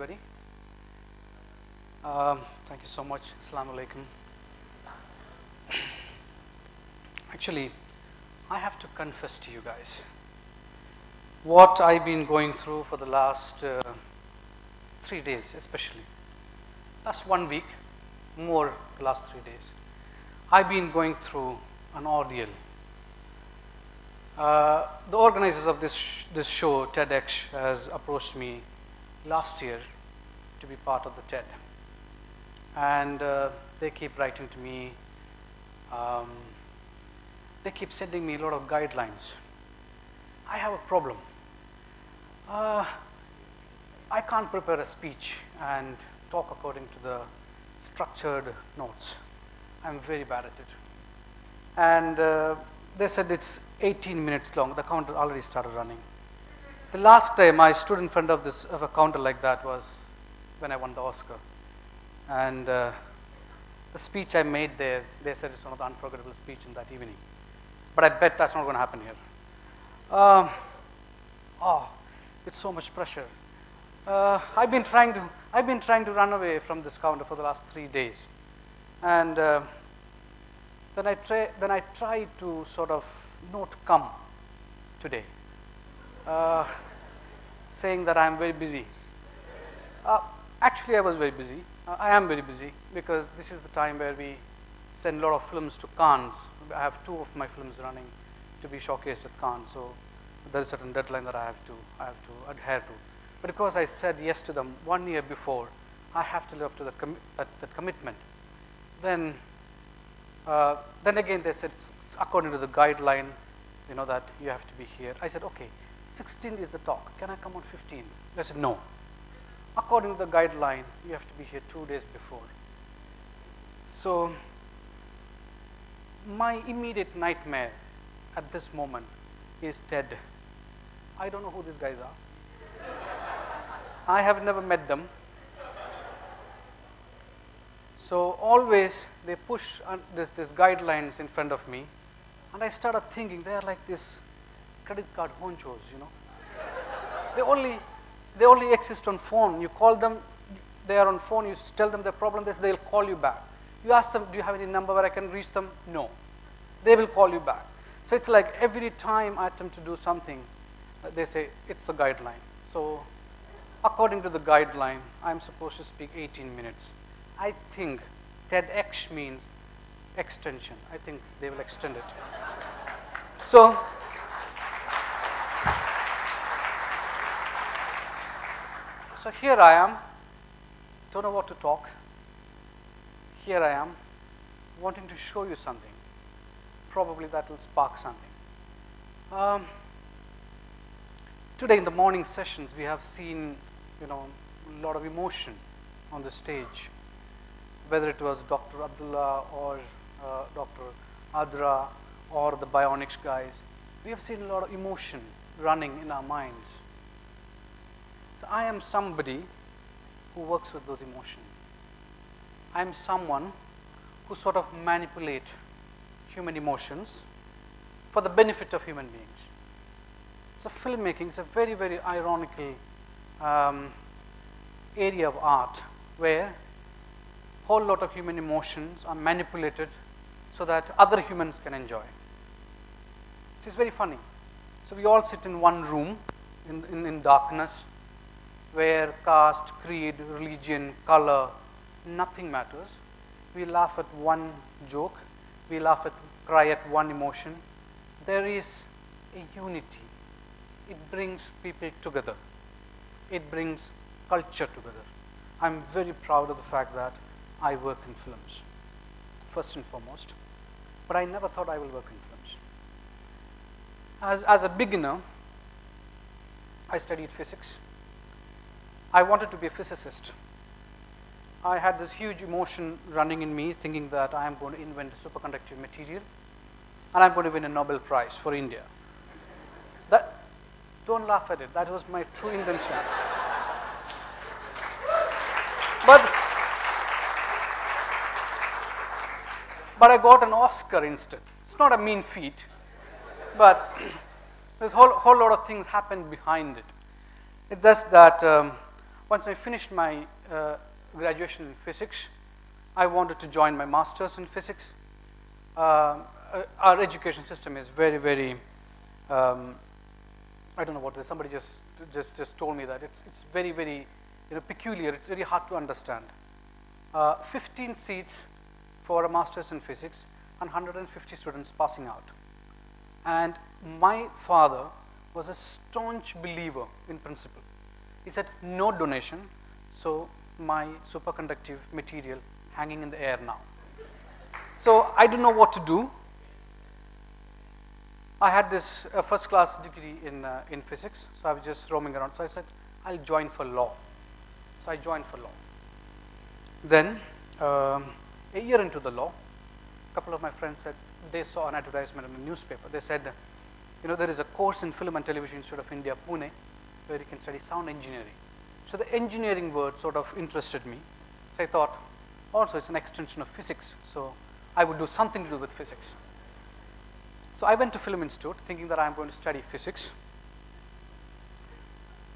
everybody. Um, thank you so much. Assalamu alaikum. Actually, I have to confess to you guys what I've been going through for the last uh, three days, especially. Last one week, more the last three days. I've been going through an ordeal. Uh, the organizers of this, sh- this show, TEDx, has approached me last year to be part of the TED. And uh, they keep writing to me. Um, they keep sending me a lot of guidelines. I have a problem. Uh, I can't prepare a speech and talk according to the structured notes. I'm very bad at it. And uh, they said it's 18 minutes long. The counter already started running. The last time I stood in front of this of a counter like that was when I won the Oscar. And uh, the speech I made there, they said it's one of the unforgettable speech in that evening. But I bet that's not going to happen here. Um, oh, it's so much pressure. Uh, I've been trying to I've been trying to run away from this counter for the last three days, and uh, then I try then I tried to sort of not come today, uh, saying that I'm very busy. Uh, actually, I was very busy. Uh, I am very busy because this is the time where we send a lot of films to Cannes. I have two of my films running to be showcased at Cannes, so there is a certain deadline that I have to I have to adhere to. But because I said yes to them one year before, I have to live up to that, commi- that, that commitment. Then, uh, then again they said it's, it's according to the guideline, you know that you have to be here. I said okay, 16th is the talk. Can I come on 15? They said no. According to the guideline, you have to be here two days before. So, my immediate nightmare at this moment is TED. I don't know who these guys are. I have never met them. So always they push this, this guidelines in front of me, and I started thinking they are like this credit card honchos, you know. they only they only exist on phone. You call them, they are on phone. You tell them the problem. They'll call you back. You ask them, do you have any number where I can reach them? No. They will call you back. So it's like every time I attempt to do something, uh, they say it's a guideline. So according to the guideline, I'm supposed to speak 18 minutes. I think TEDx means extension. I think they will extend it. So, so here I am, don't know what to talk. Here I am, wanting to show you something. Probably that will spark something. Um, today in the morning sessions, we have seen, you know, a lot of emotion on the stage. Whether it was Dr. Abdullah or uh, Dr. Adra or the bionics guys, we have seen a lot of emotion running in our minds. So I am somebody who works with those emotions. I am someone who sort of manipulate human emotions for the benefit of human beings. So filmmaking is a very, very ironical um, area of art where whole lot of human emotions are manipulated so that other humans can enjoy. This is very funny. So we all sit in one room in, in, in darkness where caste, creed, religion, color, nothing matters. We laugh at one joke, we laugh at, cry at one emotion. There is a unity. It brings people together. It brings culture together. I'm very proud of the fact that I work in films, first and foremost. But I never thought I will work in films. As, as a beginner, I studied physics. I wanted to be a physicist. I had this huge emotion running in me, thinking that I am going to invent a superconducting material and I'm going to win a Nobel Prize for India. That, don't laugh at it, that was my true intention. But, but I got an Oscar instead. It's not a mean feat, but there's a whole, whole lot of things happened behind it. It's just that um, once I finished my uh, graduation in physics, I wanted to join my master's in physics. Uh, uh, our education system is very, very, um, I don't know what it is, somebody just, just, just told me that. It's, it's very, very you know, peculiar, it's very hard to understand. Uh, 15 seats for a master's in physics and 150 students passing out. And my father was a staunch believer in principle. He said, no donation, so my superconductive material hanging in the air now. So I don't know what to do. I had this uh, first class degree in, uh, in physics, so I was just roaming around. So I said, I'll join for law. So I joined for law. Then, um, a year into the law, a couple of my friends said they saw an advertisement in a newspaper. They said, you know, there is a course in Film and Television Institute of India, Pune, where you can study sound engineering. So the engineering word sort of interested me. So I thought, also it's an extension of physics, so I would do something to do with physics. So I went to Film Institute thinking that I'm going to study physics.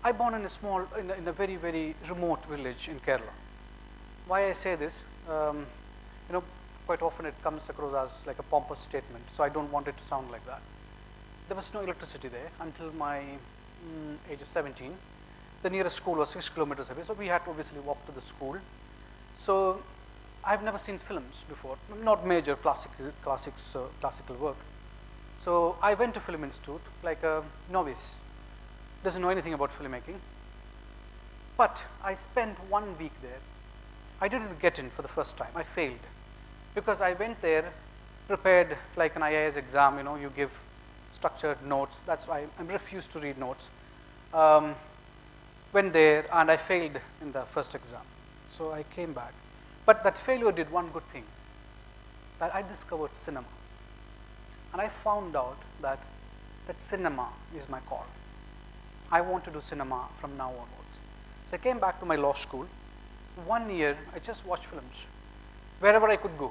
I born in a small, in a, in a very, very remote village in Kerala. Why I say this, um, you know, quite often it comes across as like a pompous statement, so I don't want it to sound like that. There was no electricity there until my mm, age of 17. The nearest school was six kilometers away, so we had to obviously walk to the school. So I've never seen films before, not major classic, classics, uh, classical work. So I went to Film Institute like a novice, doesn't know anything about filmmaking. But I spent one week there. I didn't get in for the first time, I failed. Because I went there prepared like an IAS exam, you know, you give structured notes. That's why I refused to read notes. Um, went there and I failed in the first exam. So I came back. But that failure did one good thing, that I discovered cinema. And I found out that, that cinema is my call. I want to do cinema from now onwards. So I came back to my law school. One year, I just watched films wherever I could go.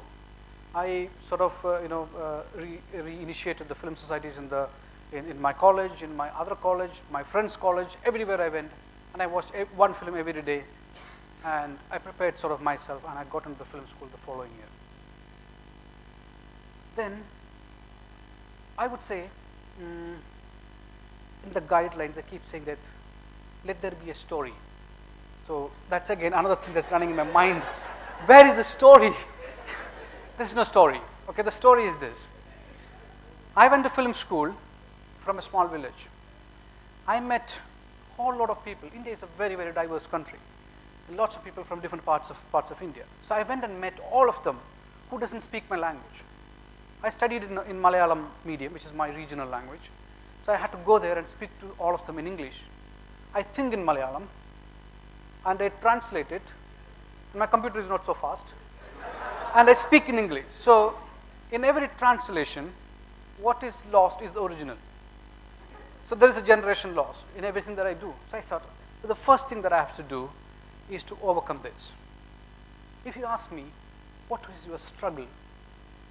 I sort of, uh, you know, uh, re reinitiated the film societies in, the, in, in, my college, in my other college, my friend's college, everywhere I went. And I watched one film every day. And I prepared sort of myself, and I got into the film school the following year. Then, I would say, mm, in the guidelines, I keep saying that let there be a story. So that's again another thing that's running in my mind. Where is the story? There's no story. Okay, the story is this. I went to film school from a small village. I met a whole lot of people. India is a very, very diverse country. Lots of people from different parts of, parts of India. So I went and met all of them who doesn't speak my language. I studied in, in Malayalam medium, which is my regional language. So I had to go there and speak to all of them in English. I think in Malayalam, and I translate it. My computer is not so fast. And I speak in English. So in every translation, what is lost is original. So there is a generation loss in everything that I do. So I thought, the first thing that I have to do is to overcome this. If you ask me, what was your struggle?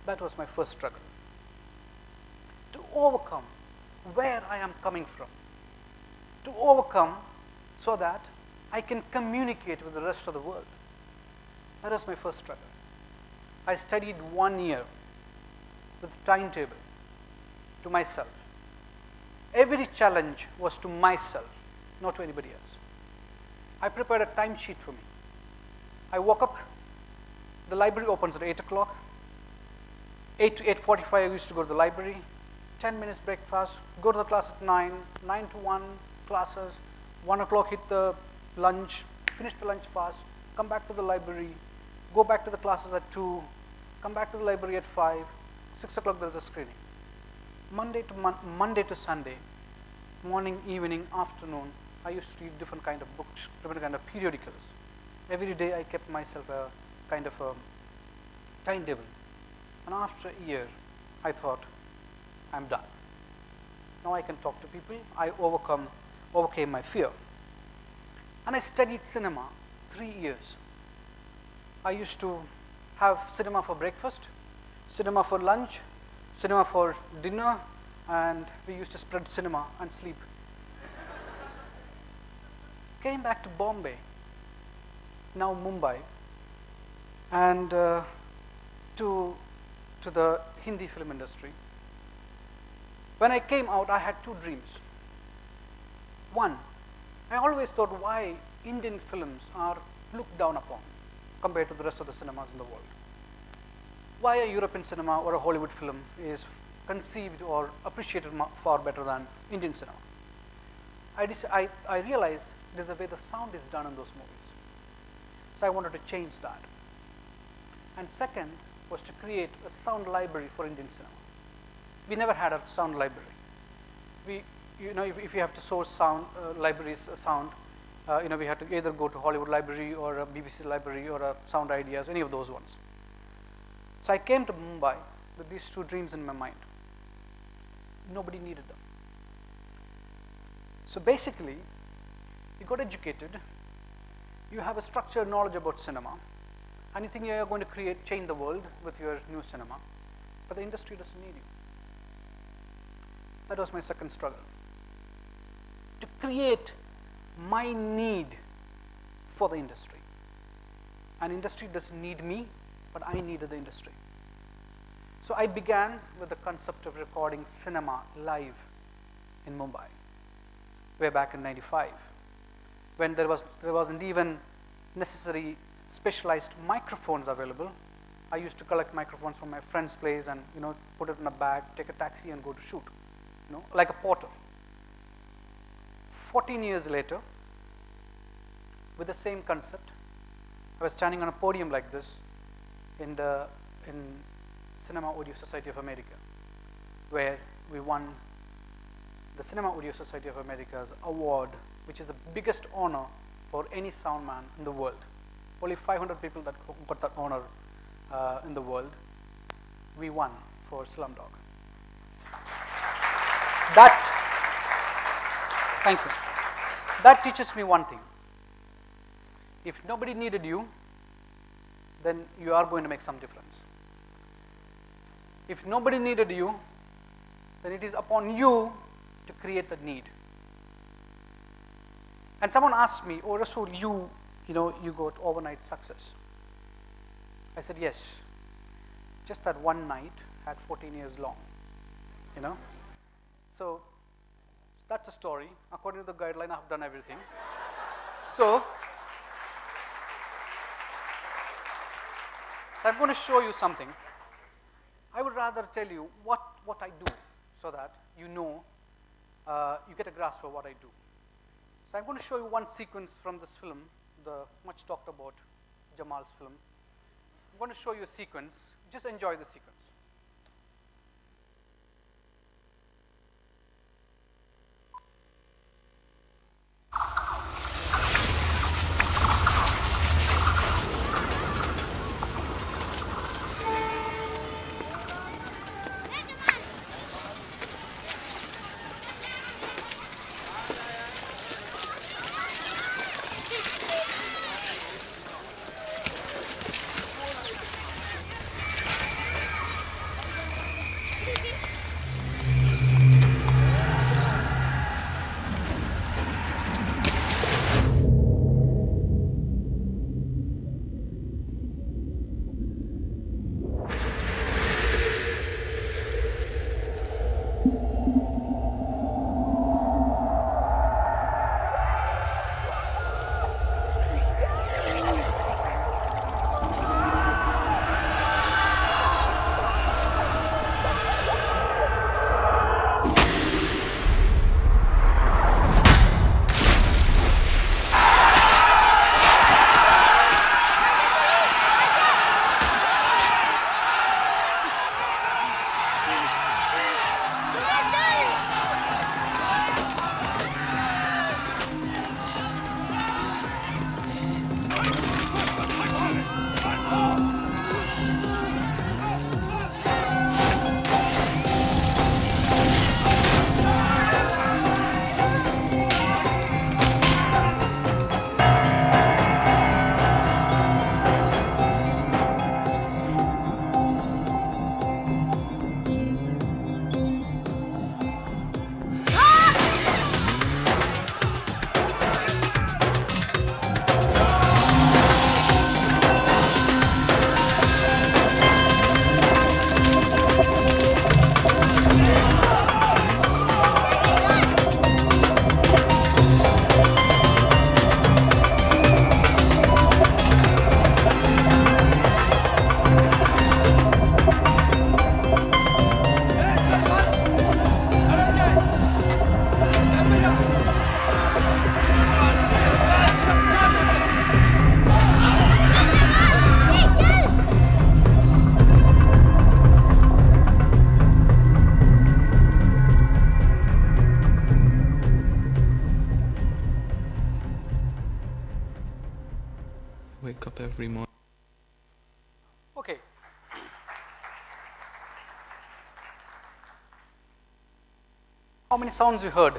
That was my first struggle. To overcome where I am coming from. To overcome so that I can communicate with the rest of the world. That was my first struggle. I studied one year with timetable to myself. Every challenge was to myself, not to anybody else. I prepared a timesheet for me. I woke up, the library opens at 8 o'clock. 8 to 8.45 I used to go to the library, 10 minutes breakfast, go to the class at 9, 9 to 1 classes, 1 o'clock hit the lunch, finish the lunch fast, come back to the library, go back to the classes at 2, come back to the library at 5, 6 o'clock there's a screening. Monday to, mon Monday to Sunday, morning, evening, afternoon, I used to read different kind of books, different kind of periodicals. Every day I kept myself a kind of a timetable. And after a year, I thought, I'm done. Now I can talk to people. I overcome, overcame my fear. And I studied cinema three years. I used to have cinema for breakfast, cinema for lunch, cinema for dinner, and we used to spread cinema and sleep. Came back to Bombay now Mumbai, and uh, to, to the Hindi film industry. When I came out, I had two dreams. One, I always thought why Indian films are looked down upon compared to the rest of the cinemas in the world. Why a European cinema or a Hollywood film is conceived or appreciated far better than Indian cinema. I, I, I realized it is the way the sound is done in those movies. So I wanted to change that. And second was to create a sound library for Indian cinema. We never had a sound library. We, you know, if, if you have to source sound uh, libraries, uh, sound, Uh, you know, we had to either go to Hollywood Library or a BBC Library or a Sound Ideas, any of those ones. So I came to Mumbai with these two dreams in my mind. Nobody needed them. So basically, you got educated, you have a structured knowledge about cinema, and you think you are going to create, change the world with your new cinema, but the industry doesn't need you. That was my second struggle. To create my need for the industry. An industry doesn't need me, but I needed the industry. So I began with the concept of recording cinema live in Mumbai, way back in 95, when there, was, there wasn't even necessary specialized microphones available. I used to collect microphones from my friend's place and you know put it in a bag, take a taxi and go to shoot, you know, like a porter. 14 years later, with the same concept, I was standing on a podium like this in the in Cinema Audio Society of America, where we won the Cinema Audio Society of America's award, which is the biggest honor for any sound man in the world. Only 500 people that got that honor uh, in the world. We won for Slumdog. That, thank you. That teaches me one thing. If nobody needed you, then you are going to make some difference. If nobody needed you, then it is upon you to create the need. And someone asked me, oh Resul, you, you know, you got overnight success. I said, yes. Just that one night had 14 years long, you know. So that's a story. According to the guideline, I've done everything. so, so I'm going to show you something. I would rather tell you what, what I do so that you know, uh, you get a grasp of what I do. So I'm going to show you one sequence from this film, the much talked about Jamal's film. I'm going to show you a sequence. Just enjoy the sequence. How many sounds you heard?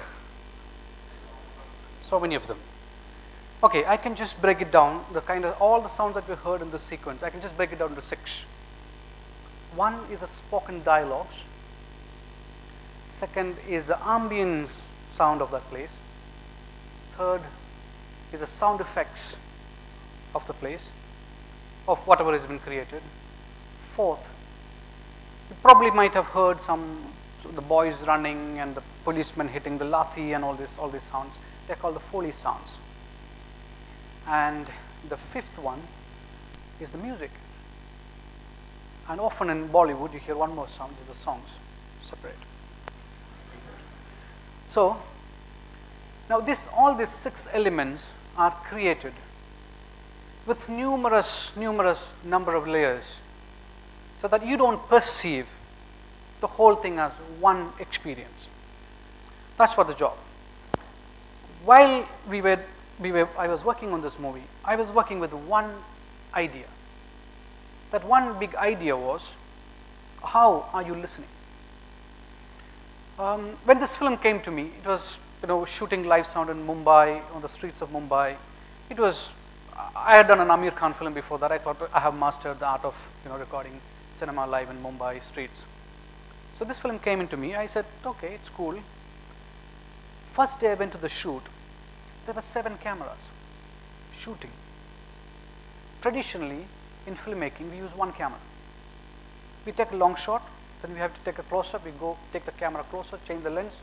So many of them. Okay, I can just break it down, the kind of, all the sounds that we heard in this sequence, I can just break it down into six. One is a spoken dialogue. Second is the ambience sound of that place. Third is the sound effects of the place, of whatever has been created. Fourth, you probably might have heard some so the boys running and the policemen hitting the lathi and all this all these sounds. They're called the Foley sounds. And the fifth one is the music. And often in Bollywood, you hear one more sound, is the songs separate. So, now this, all these six elements are created with numerous, numerous number of layers so that you don't perceive the whole thing as one experience. That's what the job. While we were, we were, I was working on this movie, I was working with one idea. That one big idea was, how are you listening? Um, when this film came to me, it was you know shooting live sound in Mumbai on the streets of Mumbai. It was I had done an Aamir Khan film before that. I thought I have mastered the art of you know recording cinema live in Mumbai streets. So this film came into me. I said, okay, it's cool. First day I went to the shoot, there were seven cameras shooting. Traditionally, in filmmaking, we use one camera. We take a long shot, then we have to take a close up. We go take the camera closer, change the lens.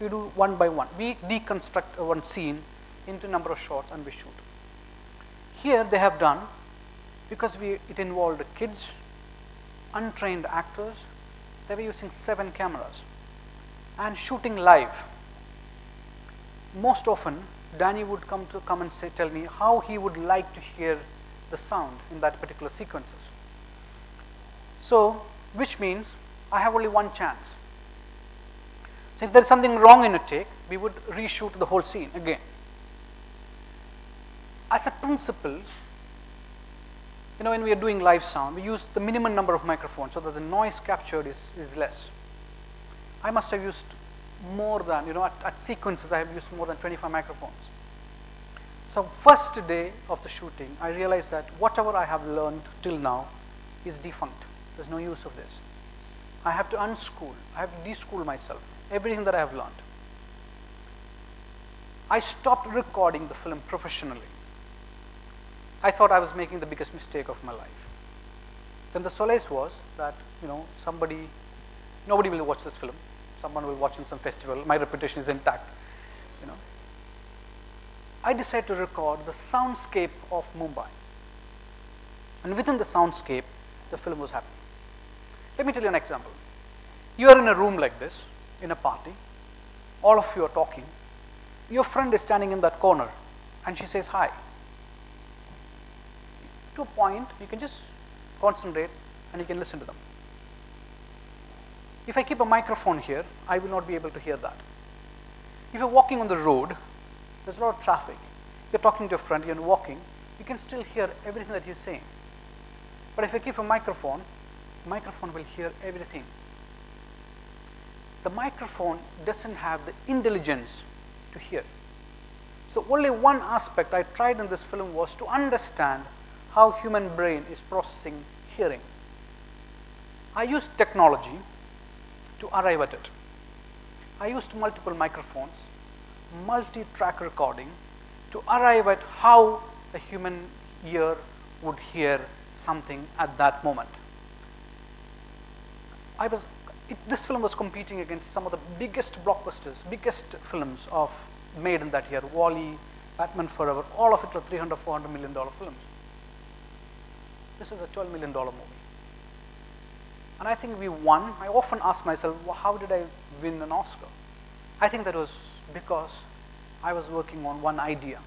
We do one by one. We deconstruct one scene into number of shots and we shoot. Here they have done because we, it involved kids, untrained actors. They were using seven cameras and shooting live. Most often, Danny would come to come and say, tell me how he would like to hear the sound in that particular sequences. So, which means I have only one chance. So if there is something wrong in a take, we would reshoot the whole scene again. As a principle, you know, when we are doing live sound, we use the minimum number of microphones so that the noise captured is, is less. I must have used more than, you know, at, at sequences I have used more than 25 microphones. So first day of the shooting, I realized that whatever I have learned till now is defunct. There's no use of this. I have to unschool, I have to deschool myself, everything that I have learned. I stopped recording the film professionally. I thought I was making the biggest mistake of my life. Then the solace was that, you know, somebody, nobody will watch this film. Someone will watch in some festival. My reputation is intact, you know. I decided to record the soundscape of Mumbai. And within the soundscape, the film was happening. Let me tell you an example. You are in a room like this, in a party, all of you are talking. Your friend is standing in that corner and she says hi. To a point, you can just concentrate and you can listen to them. If I keep a microphone here, I will not be able to hear that. If you're walking on the road, there's a lot of traffic. You're talking to a friend, you're walking, you can still hear everything that he's saying. But if I keep a microphone, microphone will hear everything. The microphone doesn't have the intelligence to hear. So only one aspect I tried in this film was to understand how human brain is processing hearing. I used technology to arrive at it. I used multiple microphones, multi-track recording to arrive at how a human ear would hear something at that moment. I was, it, this film was competing against some of the biggest blockbusters, biggest films of made in that year, WALL-E, Batman Forever, all of it were 300, 400 million dollar films. This is a 12 million dollar movie. And I think we won. I often ask myself, well, how did I win an Oscar? I think that was because I was working on one idea.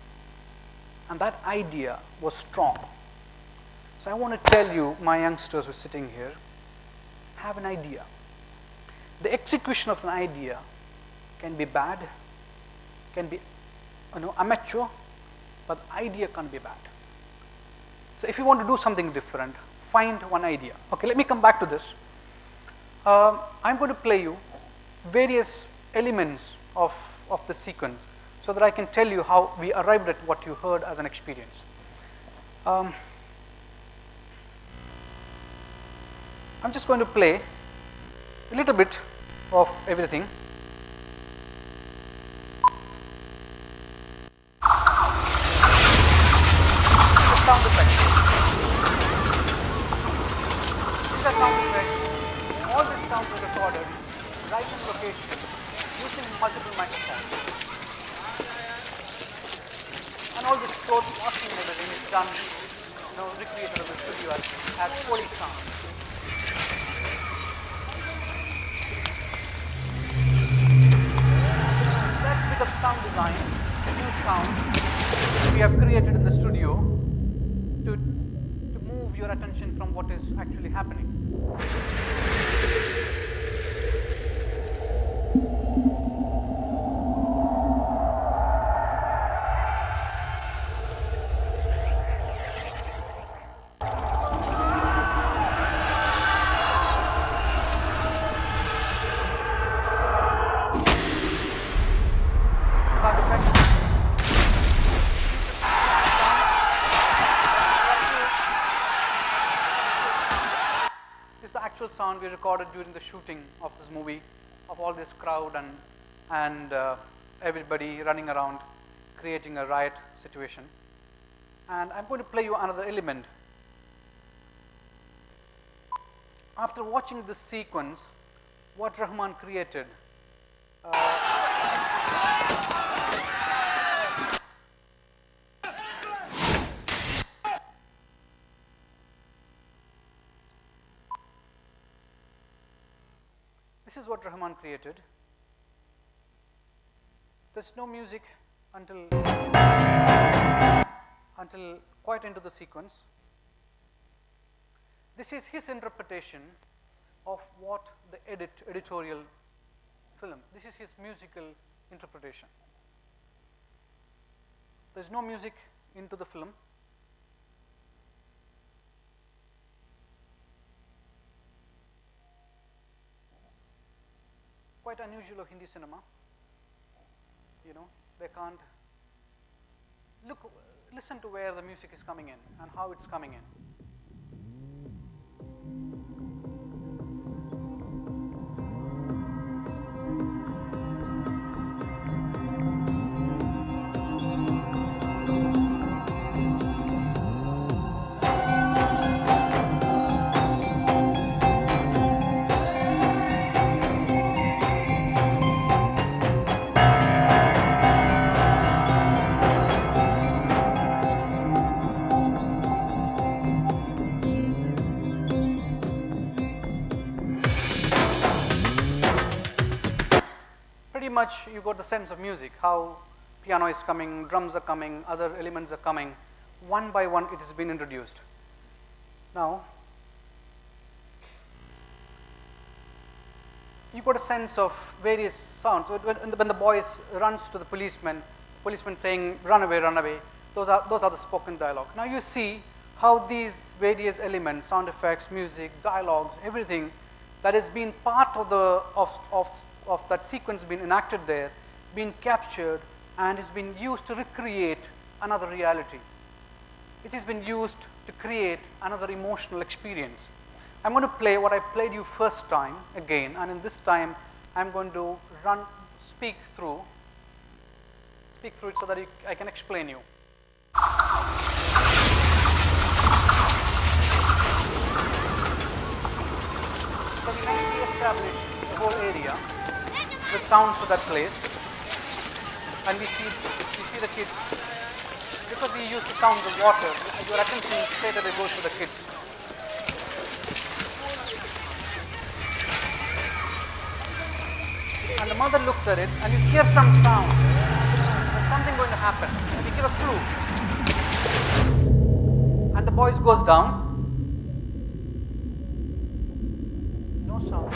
And that idea was strong. So I want to tell you, my youngsters who are sitting here, have an idea. The execution of an idea can be bad, can be you know, amateur, but idea can't be bad. So if you want to do something different, find one idea. Okay, let me come back to this. Uh, I'm going to play you various elements of, of the sequence so that I can tell you how we arrived at what you heard as an experience. Um, I'm just going to play a little bit of everything. The sound effects. These are sound effects. These sounds recorded right in location using multiple microphones. And all this clothes washing and everything is done, you know, recreated in the studio as, as Foley sound. Sound design, new sound we have created in the studio to, to move your attention from what is actually happening. Recorded during the shooting of this movie, of all this crowd and, and uh, everybody running around creating a riot situation. And I'm going to play you another element. After watching this sequence, what Rahman created, this is what Rahman created. There's no music until until quite into the sequence. This is his interpretation of what the edit editorial film. This is his musical interpretation. There's no music into the film. Quite unusual of Hindi cinema. You know, they can't look, listen to where the music is coming in and how it's coming in. You got the sense of music, how piano is coming, drums are coming, other elements are coming. One by one it has been introduced. Now, you got a sense of various sounds. When, the- boys runs to the policeman, policeman saying, run away, run away, those are, those are the spoken dialogue. Now you see how these various elements, sound effects, music, dialogues, everything that has been part of, the, of, of, of that sequence been enacted there, been captured and has been used to recreate another reality. It has been used to create another emotional experience. I'm going to play what I played you first time again, and in this time, I'm going to run, speak through, speak through it so that you, I can explain you. So we establish the whole area, the sounds of that place, and we see, we see the kids. Because we use the sounds of water, your attention straight away goes to the kids. And the mother looks at it and you hear some sound. There's something going to happen. And you give a clue. And the boys goes down. No sound.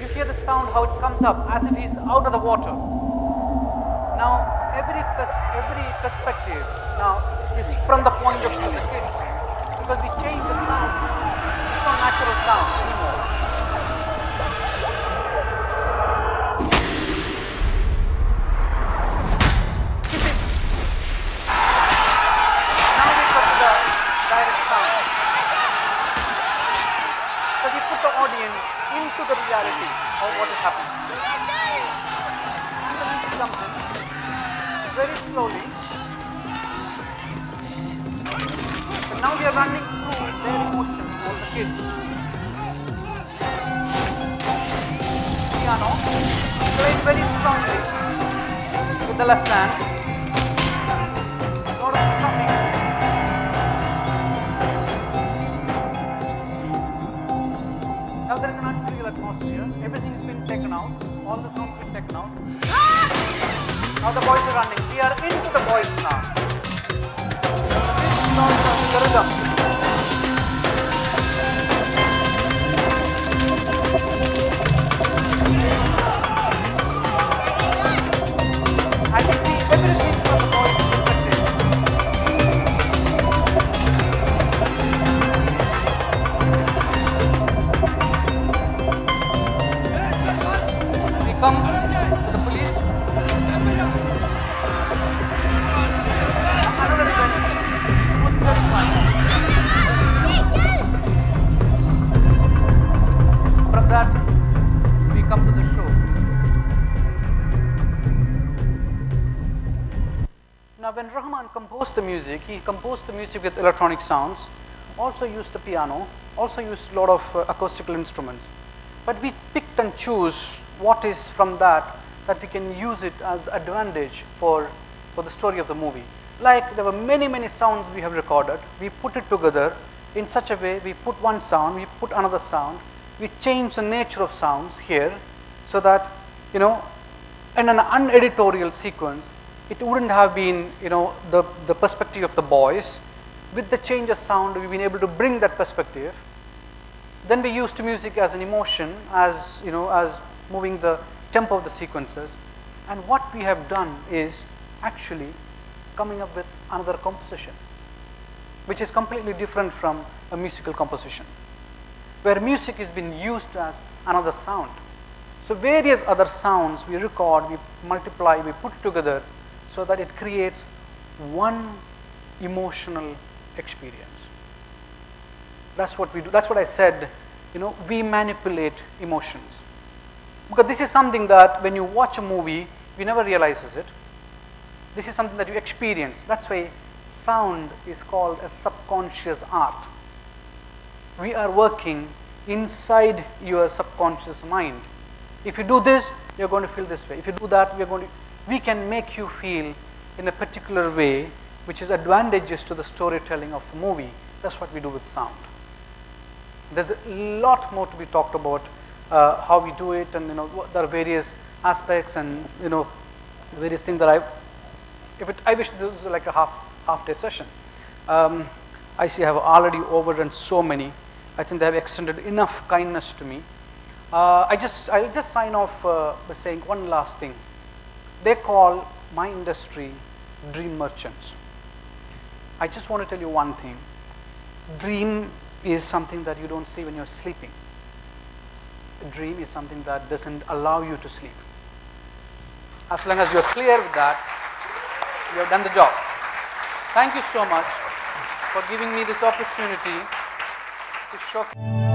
You hear the sound how it comes up as if he's out of the water. Now every pers- every perspective. Now is from the point of view of the kids because we change the sound. It's not natural sound anymore. Into the reality of what is happening. And the music comes in very slowly. But now we are running through their emotions, all the kids. Piano, played very strongly with the left hand. Everything has been taken out. All the sounds been taken out. Ah! Now the boys are running. We are into the boys now. The. Rahman composed the music, he composed the music with electronic sounds, also used the piano, also used a lot of uh, acoustical instruments. But we picked and choose what is from that that we can use it as advantage for, for the story of the movie. Like there were many, many sounds we have recorded. We put it together in such a way, we put one sound, we put another sound, we change the nature of sounds here so that, you know, in an uneditorial sequence, it wouldn't have been, you know, the, the perspective of the boys. With the change of sound, we've been able to bring that perspective. Then we used music as an emotion, as, you know, as moving the tempo of the sequences. And what we have done is actually coming up with another composition, which is completely different from a musical composition, where music has been used as another sound. So various other sounds we record, we multiply, we put together so that it creates one emotional experience. That's what we do. That's what I said, you know, we manipulate emotions. Because this is something that when you watch a movie, you never realizes it. This is something that you experience. That's why sound is called a subconscious art. We are working inside your subconscious mind. If you do this, you're going to feel this way. If you do that, we're going to, we can make you feel in a particular way which is advantageous to the storytelling of a movie. That's what we do with sound. There's a lot more to be talked about uh, how we do it and you know there are various aspects and you know various things that I if it, I wish this was like a half half day session. Um, I see I have already overdone so many. I think they have extended enough kindness to me. Uh, I just I'll just sign off uh, by saying one last thing. They call my industry dream merchants. I just want to tell you one thing. Dream is something that you don't see when you're sleeping. A dream is something that doesn't allow you to sleep. As long as you're clear with that, you have done the job. Thank you so much for giving me this opportunity to show.